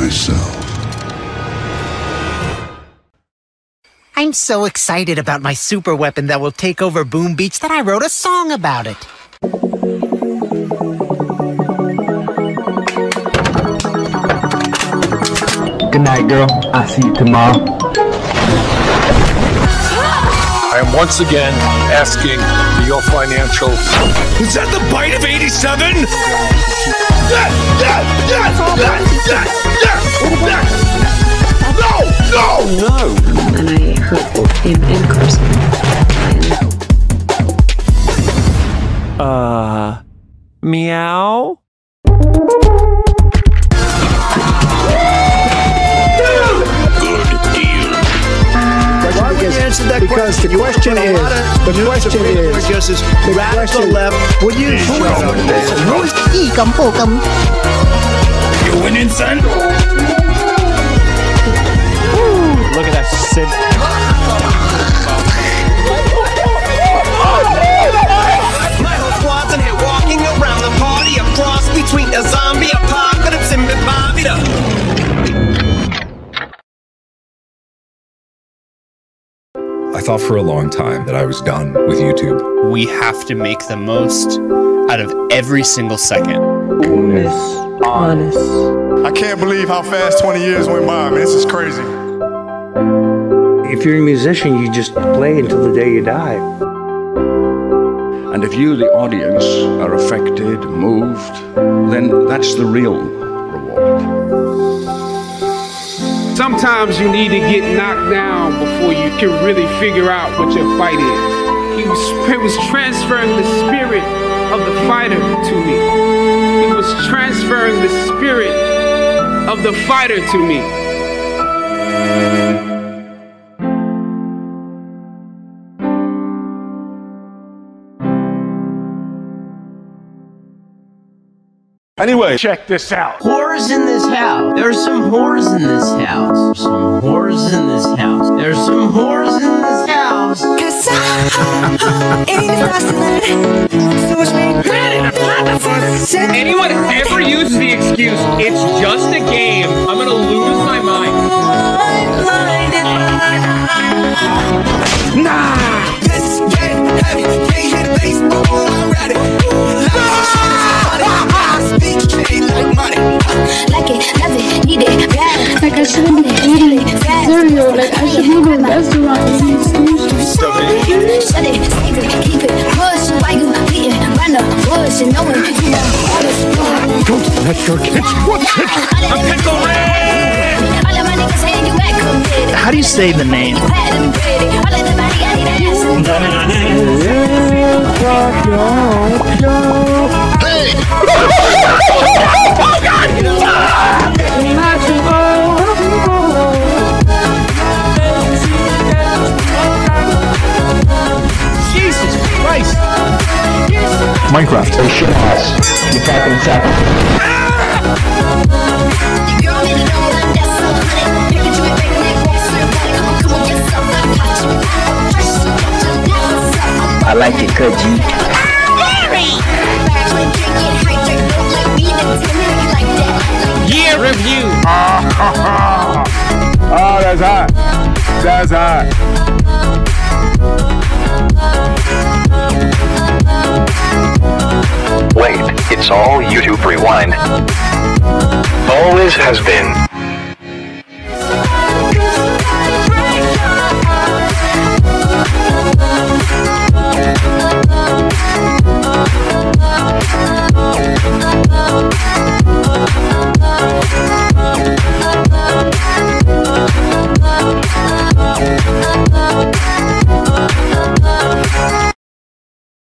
myself. I'm so excited about my super weapon that will take over Boom Beach that I wrote a song about it. Good night, girl. I'll see you tomorrow. I am once again asking for your financial. Is that the bite of 87? Yes! Yes! Yes! Yes! Yes! Yes! No! No! No! And I both him and Carson. Because the question is the question is justice the radical question, left. Would you Who is Ecom pocum. You winning, son? Look I thought for a long time that I was done with YouTube. We have to make the most out of every single second. Honest. Honest. I can't believe how fast 20 years went by, man. This is crazy. If you're a musician, you just play until the day you die. And if you, the audience, are affected, moved, then that's the real reward. Sometimes you need to get knocked down before you can really figure out what your fight is. He was, he was transferring the spirit of the fighter to me. He was transferring the spirit of the fighter to me. Anyway, check this out. Whores in this house. There's some whores in this house. Some whores in this house. There's some whores in this house. Cause I Anyone ever use the excuse, it's just a game, it. Shut it, save it, keep it, push. Why you beating around the bush and knowing you want all this Don't let your kids watch it. I'm Pickle Rick. All of my niggas saying you act committed. How do you say the name? Minecraft. You fucking suck. I like it, good G. Year review. oh, that's hot. That's hot. Has been.